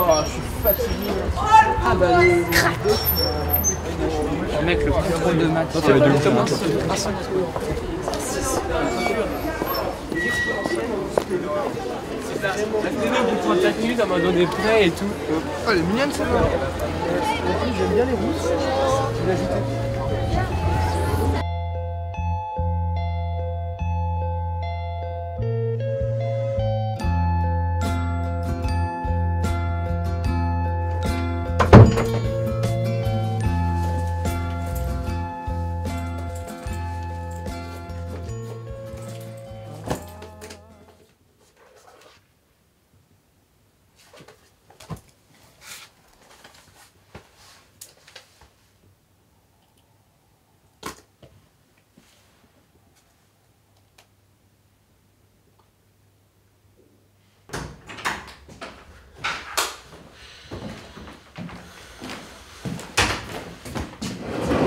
Oh, je suis fatigué. Ah bah, les Le mec, le de maths. Toi, t'avais deux minutes. La clinique du 34 minutes, elle m'a donné prêt et tout. Oh, elle est mignonne celle-là. J'aime bien les rousses. Je vais l'ajouter.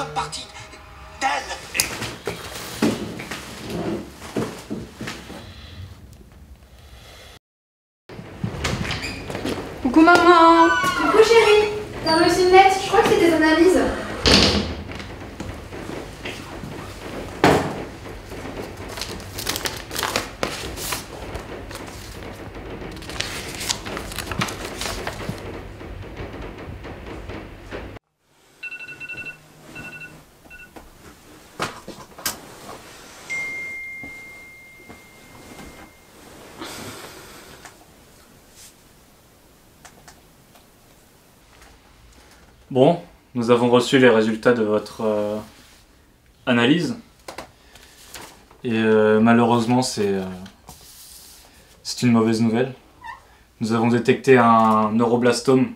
comme partie d'elle. Coucou maman Coucou chérie, t'as reçu une lettre Je crois que c'est des analyses. Bon, nous avons reçu les résultats de votre euh, analyse. Et euh, malheureusement, c'est euh, c'est une mauvaise nouvelle. Nous avons détecté un neuroblastome,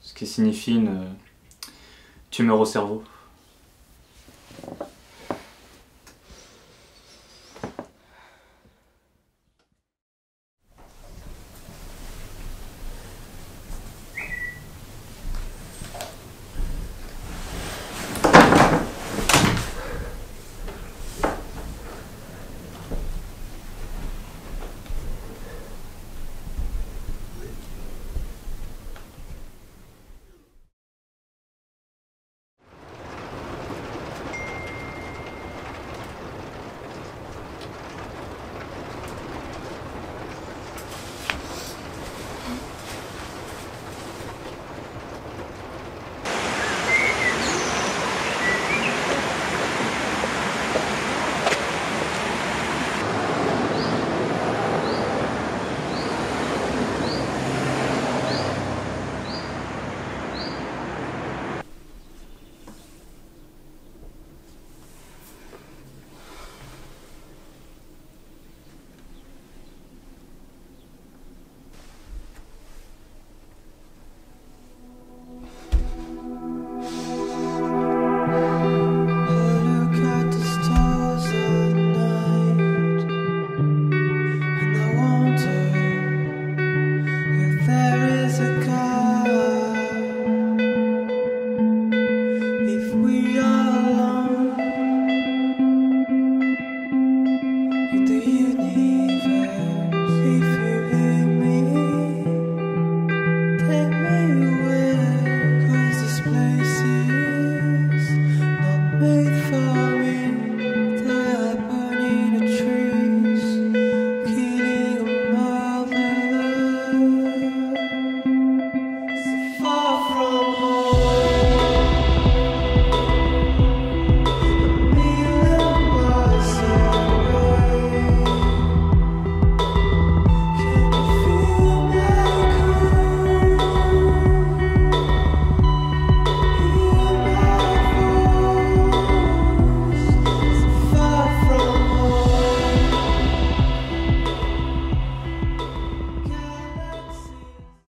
ce qui signifie une tumeur au cerveau.